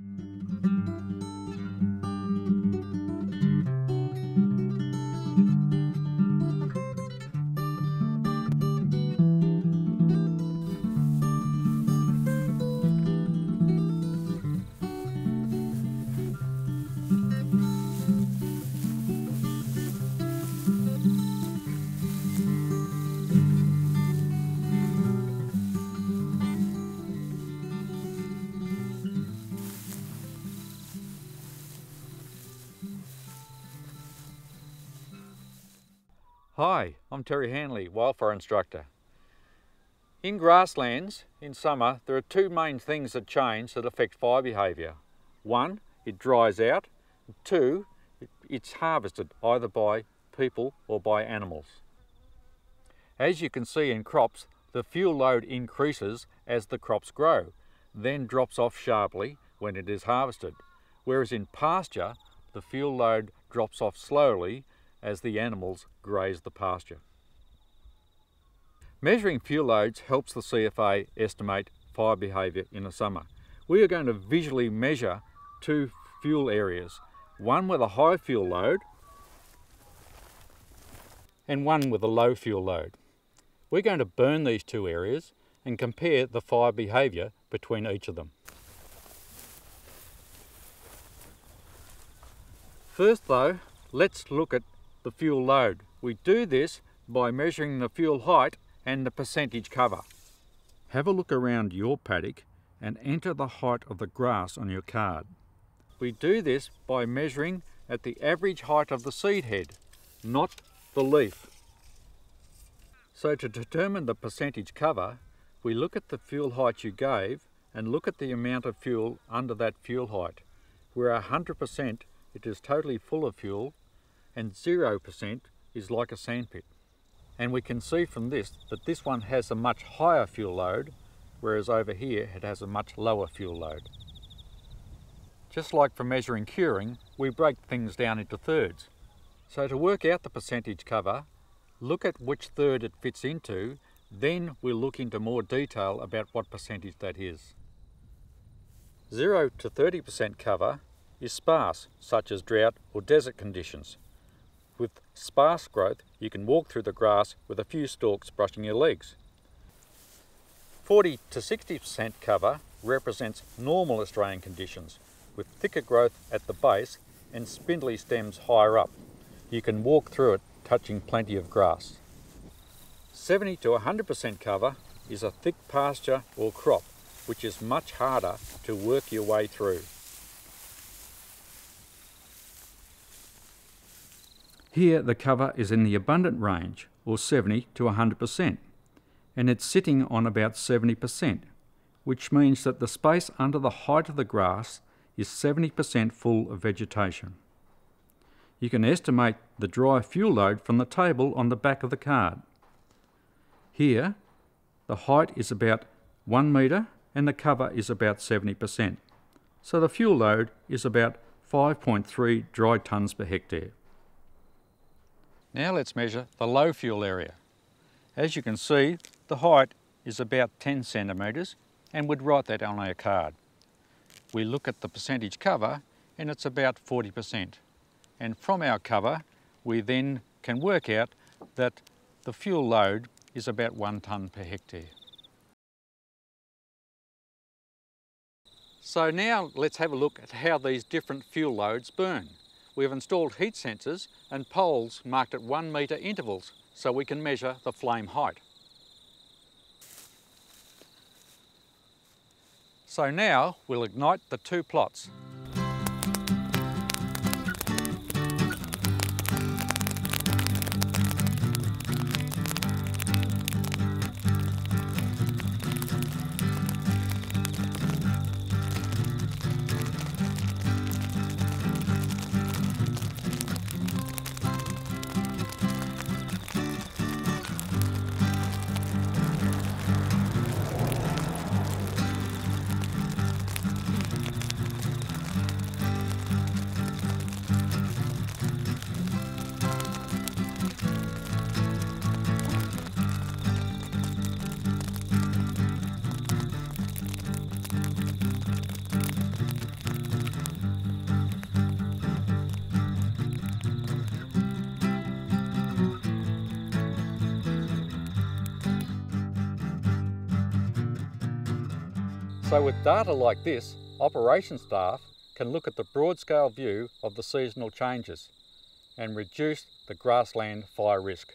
Mm-hmm. Hi, I'm Terry Hanley, wildfire instructor. In grasslands, in summer, there are two main things that change that affect fire behaviour. One, it dries out. Two, it's harvested either by people or by animals. As you can see in crops, the fuel load increases as the crops grow, then drops off sharply when it is harvested. Whereas in pasture, the fuel load drops off slowly as the animals graze the pasture. Measuring fuel loads helps the CFA estimate fire behaviour in the summer. We are going to visually measure two fuel areas, one with a high fuel load and one with a low fuel load. We're going to burn these two areas and compare the fire behaviour between each of them. First though, let's look at the fuel load. We do this by measuring the fuel height and the percentage cover. Have a look around your paddock and enter the height of the grass on your card. We do this by measuring at the average height of the seed head, not the leaf. So to determine the percentage cover, we look at the fuel height you gave and look at the amount of fuel under that fuel height. Where 100% it is totally full of fuel and 0% is like a sandpit. And we can see from this that this one has a much higher fuel load, whereas over here it has a much lower fuel load. Just like for measuring curing, we break things down into thirds. So to work out the percentage cover, look at which third it fits into, then we'll look into more detail about what percentage that is. 0 to 30% cover is sparse, such as drought or desert conditions. With sparse growth, you can walk through the grass with a few stalks brushing your legs. 40 to 60% cover represents normal Australian conditions, with thicker growth at the base and spindly stems higher up. You can walk through it touching plenty of grass. 70 to 100% cover is a thick pasture or crop, which is much harder to work your way through. Here the cover is in the abundant range, or 70 to 100%, and it's sitting on about 70%, which means that the space under the height of the grass is 70% full of vegetation. You can estimate the dry fuel load from the table on the back of the card. Here, the height is about 1 metre and the cover is about 70%, so the fuel load is about 5.3 dry tonnes per hectare. Now let's measure the low fuel area. As you can see, the height is about 10 centimetres and we'd write that on our card. We look at the percentage cover and it's about 40%. And from our cover, we then can work out that the fuel load is about one tonne per hectare. So now let's have a look at how these different fuel loads burn we have installed heat sensors and poles marked at one metre intervals so we can measure the flame height. So now we'll ignite the two plots. So with data like this, operations staff can look at the broad scale view of the seasonal changes and reduce the grassland fire risk.